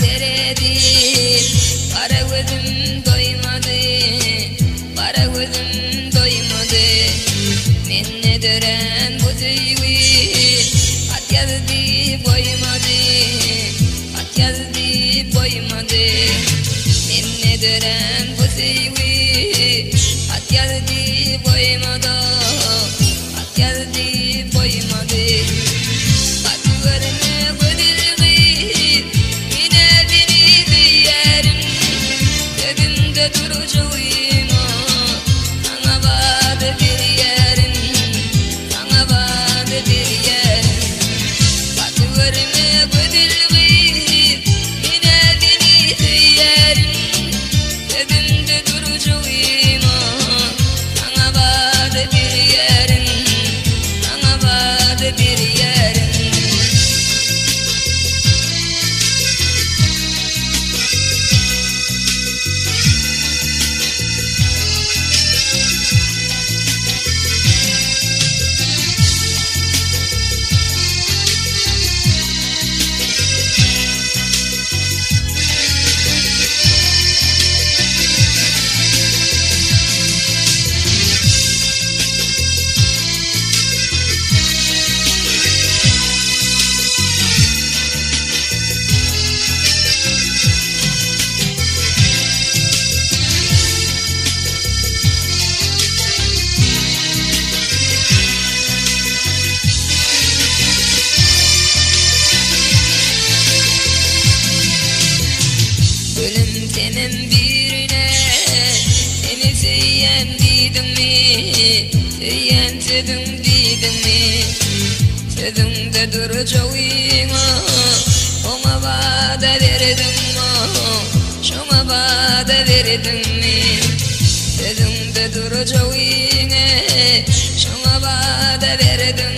செரேதி பரவுதும் தொய்மது பரவுதும் தொய்மது. மின்னெதிரன் புதிவி அத்தியதி பொய்மது அத்தியதி பொய்மது. மின்னெதிரன் புதிவி அத்தியதி பொய்மதோ அத்தியதி We. Demem birine. Seni söyleyen dedim mi? Söyleyen sözüm dedim mi? Sözümde duracağım Ona vada verdim Şuna vada verdim mi? Sözümde duracağım Şuna vada verdim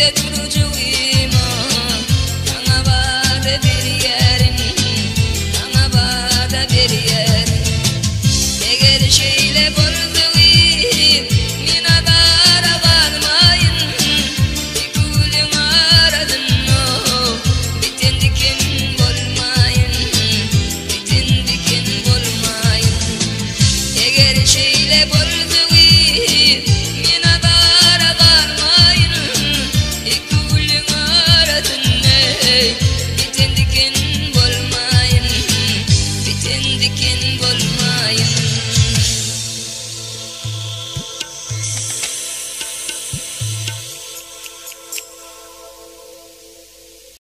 تدرج